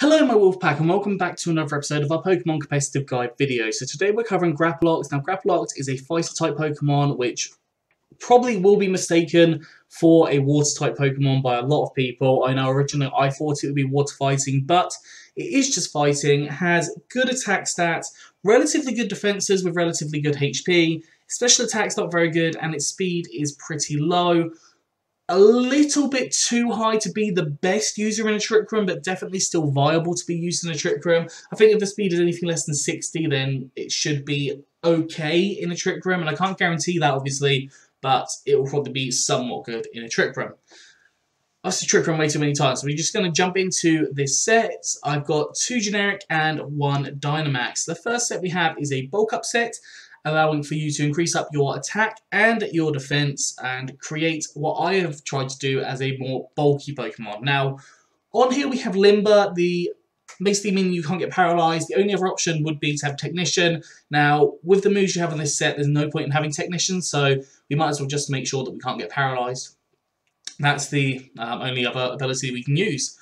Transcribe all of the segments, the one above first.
Hello my Wolfpack and welcome back to another episode of our Pokemon Competitive Guide video. So today we're covering Grapploct. Now Grapploct is a Fighter type Pokemon which probably will be mistaken for a Water type Pokemon by a lot of people. I know originally I thought it would be Water fighting but it is just fighting, has good attack stats, relatively good defenses with relatively good HP, special attack's not very good and its speed is pretty low a little bit too high to be the best user in a Trick Room, but definitely still viable to be used in a Trick Room. I think if the speed is anything less than 60, then it should be okay in a Trick Room, and I can't guarantee that, obviously, but it will probably be somewhat good in a Trick Room. I've seen Trick Room way too many times, so we're just going to jump into this set. I've got two generic and one Dynamax. The first set we have is a bulk up set, allowing for you to increase up your attack and your defense and create what I have tried to do as a more bulky Pokemon. Now, on here we have Limber, the basically meaning you can't get paralyzed. The only other option would be to have Technician. Now, with the moves you have on this set, there's no point in having Technician, so we might as well just make sure that we can't get paralyzed. That's the um, only other ability we can use.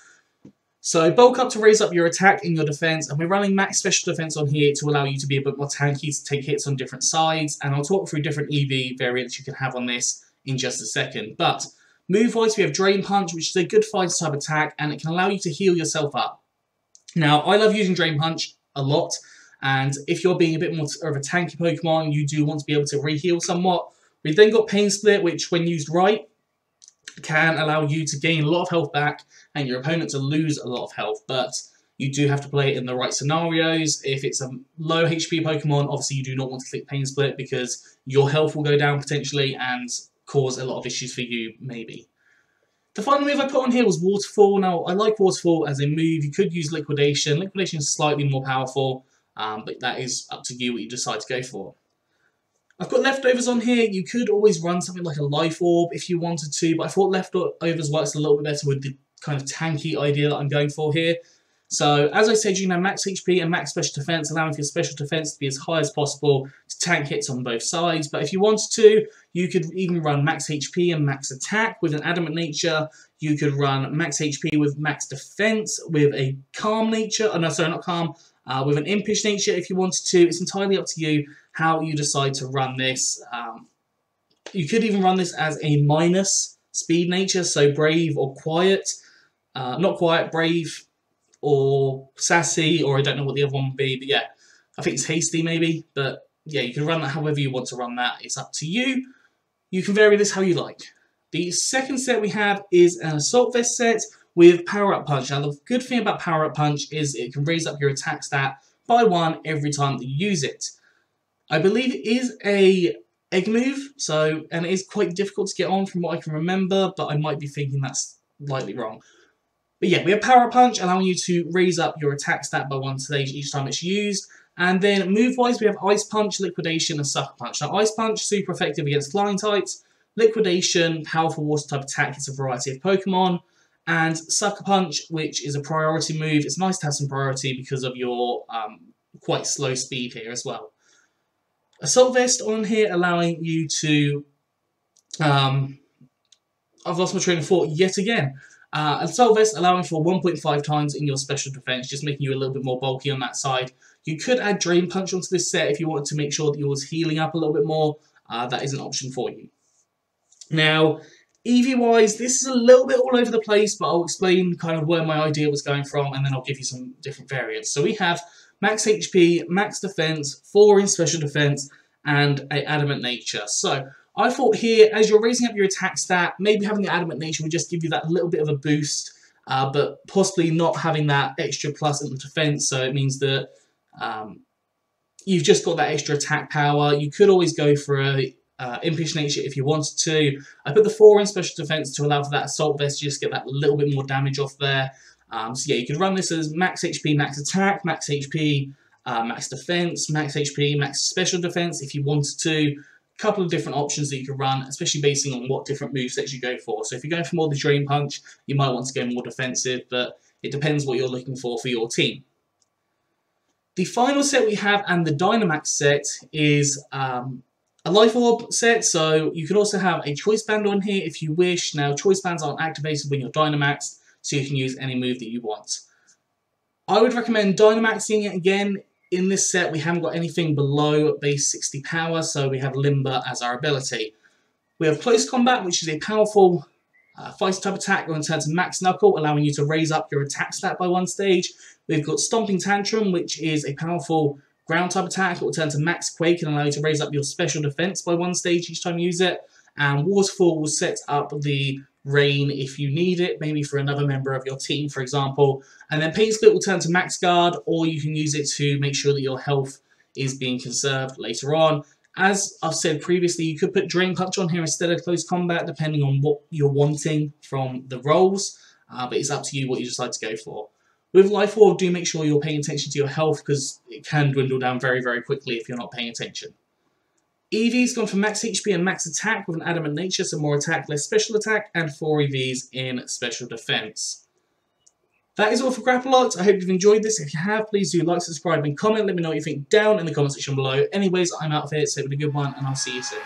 So bulk up to raise up your attack and your defense, and we're running max special defense on here to allow you to be a bit more tanky to take hits on different sides, and I'll talk through different EV variants you can have on this in just a second. But move-wise, we have Drain Punch, which is a good fighter type attack, and it can allow you to heal yourself up. Now, I love using Drain Punch a lot, and if you're being a bit more of a tanky Pokemon, you do want to be able to re-heal somewhat. We've then got Pain Split, which when used right, can allow you to gain a lot of health back and your opponent to lose a lot of health, but you do have to play it in the right scenarios. If it's a low HP Pokemon, obviously you do not want to click Pain Split because your health will go down potentially and cause a lot of issues for you, maybe. The final move I put on here was Waterfall. Now, I like Waterfall as a move. You could use Liquidation. Liquidation is slightly more powerful, um, but that is up to you what you decide to go for. I've got leftovers on here. You could always run something like a life orb if you wanted to, but I thought leftovers works a little bit better with the kind of tanky idea that I'm going for here. So, as I said, you know, max HP and max special defense, allowing for your special defense to be as high as possible to tank hits on both sides. But if you wanted to, you could even run max HP and max attack with an adamant nature. You could run max HP with max defense with a calm nature. Oh, no, sorry, not calm. Uh, with an impish nature if you wanted to. It's entirely up to you how you decide to run this. Um, you could even run this as a minus speed nature, so brave or quiet. Uh, not quiet, brave or sassy, or I don't know what the other one would be, but yeah, I think it's hasty maybe, but yeah, you can run that however you want to run that. It's up to you. You can vary this how you like. The second set we have is an Assault Vest set with Power Up Punch. Now, the good thing about Power Up Punch is it can raise up your attack stat by one every time that you use it. I believe it is a egg move, so and it is quite difficult to get on from what I can remember, but I might be thinking that's slightly wrong. But yeah, we have Power Punch, allowing you to raise up your attack stat by one stage each time it's used. And then move-wise, we have Ice Punch, Liquidation, and Sucker Punch. Now, Ice Punch, super effective against flying types. Liquidation, powerful water type attack, it's a variety of Pokemon. And Sucker Punch, which is a priority move. It's nice to have some priority because of your um, quite slow speed here as well. Assault Vest on here allowing you to... Um, I've lost my train of thought yet again. Uh, Assault Vest allowing for 1.5 times in your special defense, just making you a little bit more bulky on that side. You could add Drain Punch onto this set if you wanted to make sure that you was healing up a little bit more. Uh, that is an option for you. Now, EV-wise, this is a little bit all over the place, but I'll explain kind of where my idea was going from, and then I'll give you some different variants. So we have max HP, max defense, 4 in special defense, and a adamant nature. So I thought here, as you're raising up your attack stat, maybe having the adamant nature would just give you that little bit of a boost, uh, but possibly not having that extra plus in the defense. So it means that um, you've just got that extra attack power. You could always go for a uh, impish nature if you wanted to. I put the 4 in special defense to allow for that assault vest to just get that little bit more damage off there. Um, so yeah, you could run this as max HP, max attack, max HP, uh, max defense, max HP, max special defense if you wanted to. A couple of different options that you can run, especially basing on what different movesets you go for. So if you're going for more the Drain Punch, you might want to go more defensive, but it depends what you're looking for for your team. The final set we have, and the Dynamax set, is um, a Life Orb set, so you can also have a Choice Band on here if you wish. Now, Choice Bands aren't activated when you're Dynamaxed, so you can use any move that you want. I would recommend Dynamaxing it again. In this set, we haven't got anything below base 60 power, so we have Limber as our ability. We have Close Combat, which is a powerful uh, Fighter type attack going turn to Max Knuckle, allowing you to raise up your attack stat by one stage. We've got Stomping Tantrum, which is a powerful ground type attack. It will turn to Max Quake and allow you to raise up your special defense by one stage each time you use it. And Waterfall will set up the rain if you need it, maybe for another member of your team, for example. And then Pain Split will turn to Max Guard, or you can use it to make sure that your health is being conserved later on. As I've said previously, you could put Drain Punch on here instead of Close Combat, depending on what you're wanting from the roles, uh, but it's up to you what you decide to go for. With Life Orb, do make sure you're paying attention to your health, because it can dwindle down very, very quickly if you're not paying attention. EVs gone for max HP and max attack with an adamant nature, so more attack, less special attack, and 4 EVs in special defense. That is all for Grapploct. I hope you've enjoyed this. If you have, please do like, subscribe, and comment. Let me know what you think down in the comment section below. Anyways, I'm out of here, so have a good one, and I'll see you soon.